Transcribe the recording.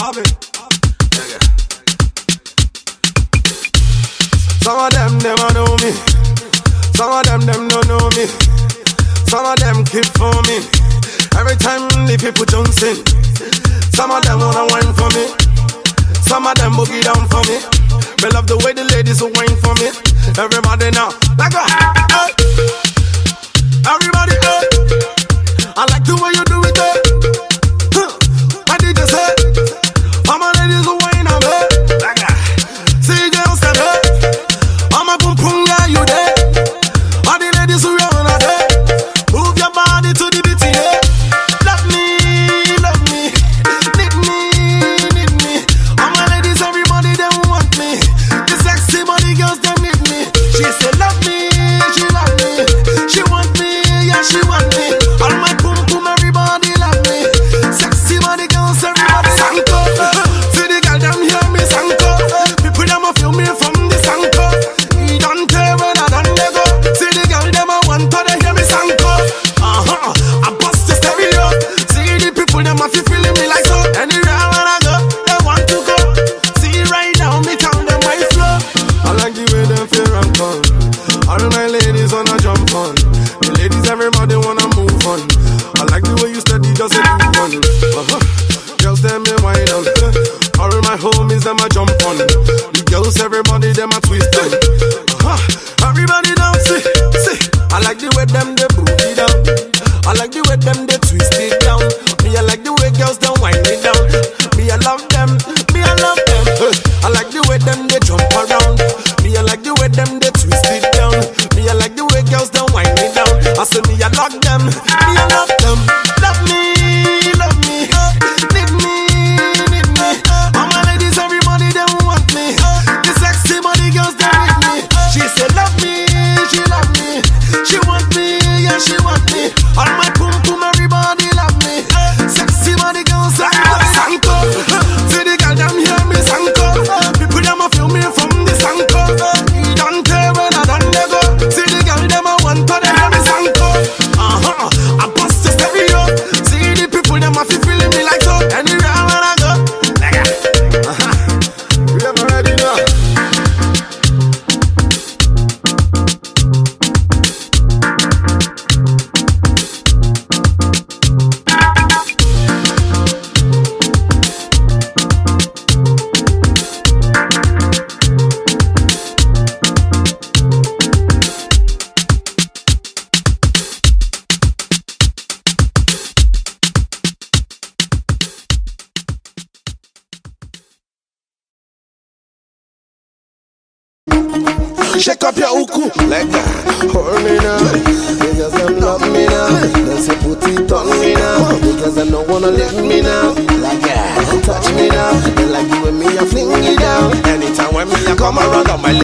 Some of them never know me. Some of them them don't know me. Some of them keep for me. Every time the people jump in, some of them wanna wine for me. Some of them boogie down for me. We love the way the ladies will wine for me. Everybody now, like a hey. everybody. Hey. I like the way you do it. Hey. them a jump on. The girls, everybody them a twist on. Huh, everybody now see, see. I like the way them they prove it down. I like the way them they twist it down. Me, I like the way girls down wind it down. Me, I love them. Me, I love them. I like the way them they jump around. Me, I like the way them they twist it. Shake up your ukwu.